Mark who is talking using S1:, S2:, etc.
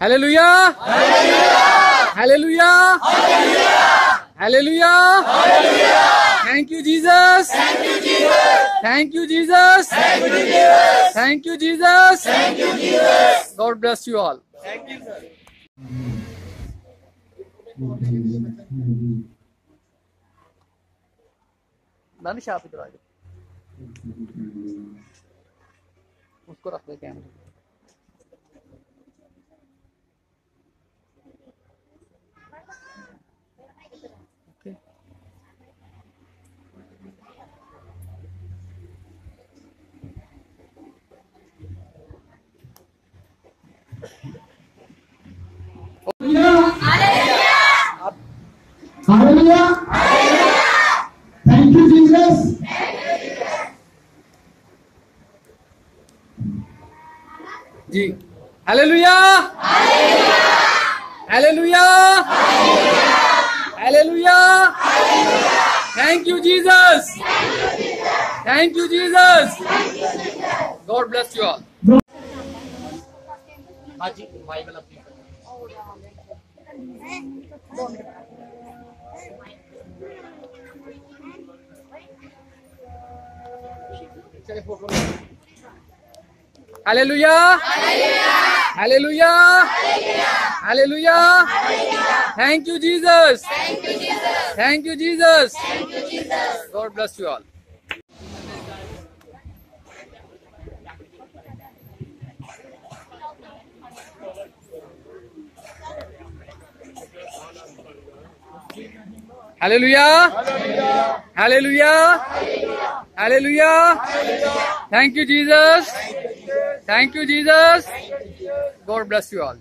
S1: Hallelujah hallelujah hallelujah thank you Jesus thank you Jesus thank you Jesus God bless you all thank you sir Danish आप इधर आ उसको रख दे कैमरे जी hallelujah hallelujah hallelujah thank you Jesus thank you Jesus God bless you all हाँ जी Bible अपनी चलिए photo Hallelujah. Hallelujah. Hallelujah. Hallelujah! Thank you, Jesus! Thank you, Jesus. Thank you, Jesus. God bless you all. Hallelujah. Hallelujah. Hallelujah. Thank you, Jesus. Thank you, Jesus. God bless you all.